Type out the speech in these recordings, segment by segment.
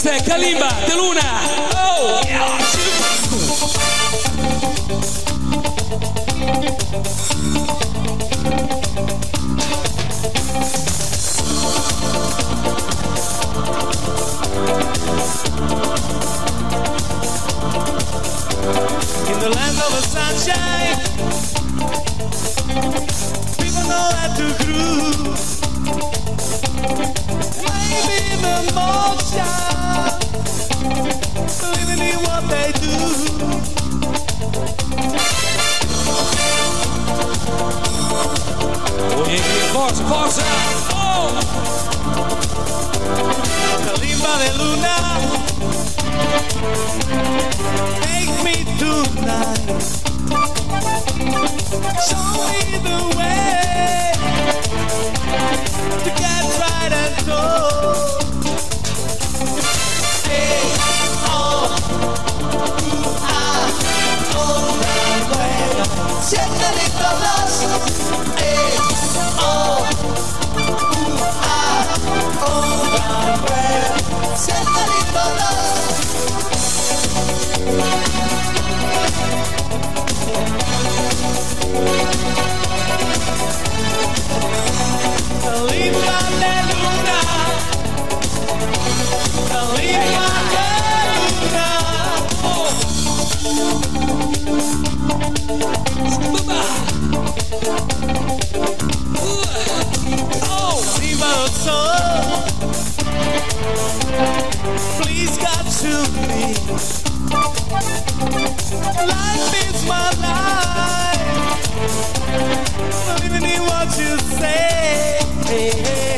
questa è Kalimba De Luna. Oh! In the land of the sunshine, people know how to groove. What they do. Oh, yeah, forza, forza! Oh! Kalimba de Luna, take me tonight. Show me the way Nicolas. Of. Please to. Life is my life. What you say.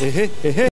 de Luna.